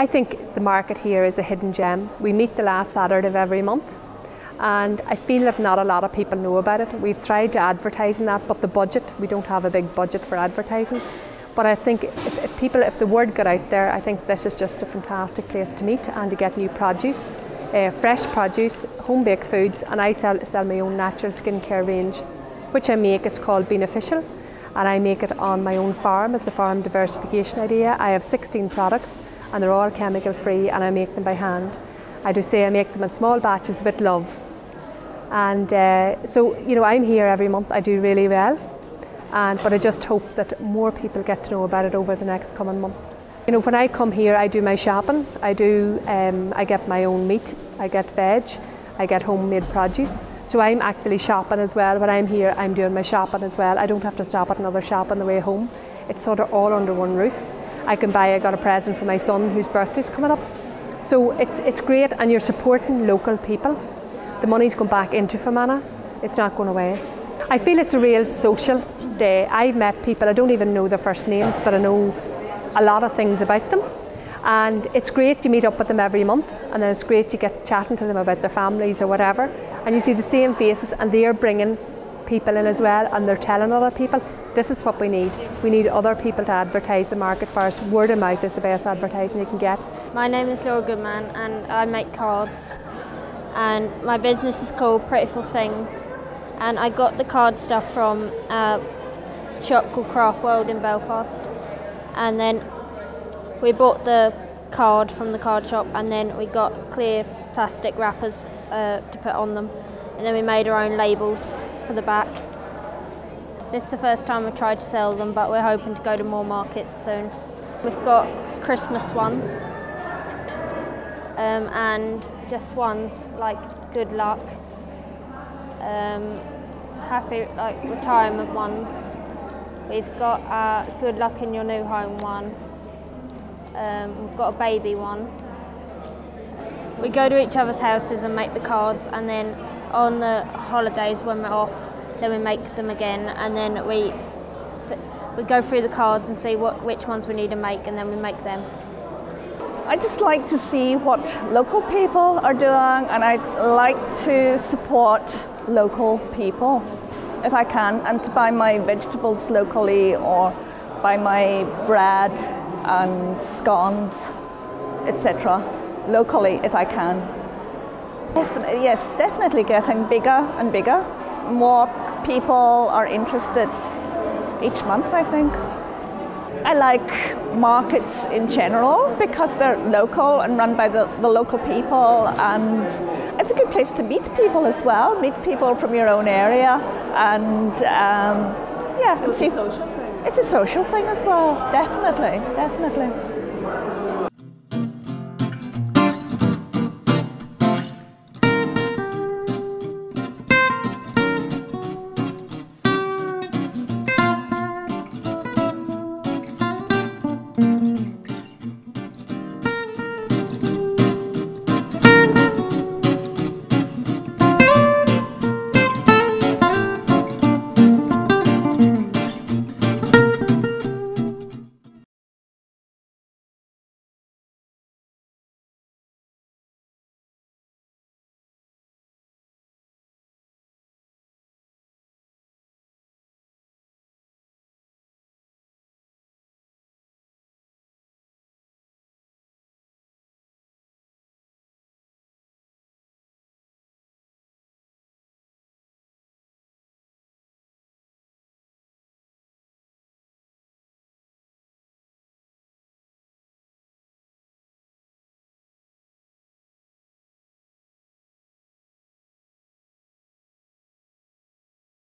I think the market here is a hidden gem. We meet the last Saturday of every month and I feel that not a lot of people know about it. We've tried to advertise in that, but the budget, we don't have a big budget for advertising. But I think if, if people, if the word got out there, I think this is just a fantastic place to meet and to get new produce, uh, fresh produce, home baked foods, and I sell, sell my own natural skincare range, which I make. It's called Beneficial, and I make it on my own farm. It's a farm diversification idea. I have 16 products, and they're all chemical free, and I make them by hand. I do say I make them in small batches with love. And uh, so, you know, I'm here every month. I do really well and but I just hope that more people get to know about it over the next coming months. You know, when I come here, I do my shopping. I do. Um, I get my own meat. I get veg. I get homemade produce. So I'm actually shopping as well. When I'm here, I'm doing my shopping as well. I don't have to stop at another shop on the way home. It's sort of all under one roof. I can buy. I got a present for my son whose birthday's coming up. So it's it's great, and you're supporting local people. The money's going back into Fermanagh. It's not going away. I feel it's a real social day. I've met people, I don't even know their first names, but I know a lot of things about them. And it's great to meet up with them every month, and then it's great to get chatting to them about their families or whatever. And you see the same faces, and they're bringing people in as well, and they're telling other people this is what we need. We need other people to advertise the market for us. Word of mouth is the best advertising you can get. My name is Laura Goodman, and I make cards. And my business is called Prettyful Things and I got the card stuff from a shop called Craft World in Belfast, and then we bought the card from the card shop, and then we got clear plastic wrappers uh, to put on them, and then we made our own labels for the back. This is the first time we've tried to sell them, but we're hoping to go to more markets soon. We've got Christmas ones um, and just ones like good luck um, happy like retirement ones. We've got uh, good luck in your new home one. Um, we've got a baby one. We go to each other's houses and make the cards, and then on the holidays when we're off, then we make them again, and then we we go through the cards and see what which ones we need to make, and then we make them. I just like to see what local people are doing, and I like to support local people if I can, and to buy my vegetables locally or buy my bread and scones, etc., locally if I can. Definitely, yes, definitely getting bigger and bigger. More people are interested each month, I think. I like markets in general because they're local and run by the, the local people, and it's a good place to meet people as well. Meet people from your own area, and um, yeah, so it's a social thing. It's a social thing as well, definitely, definitely.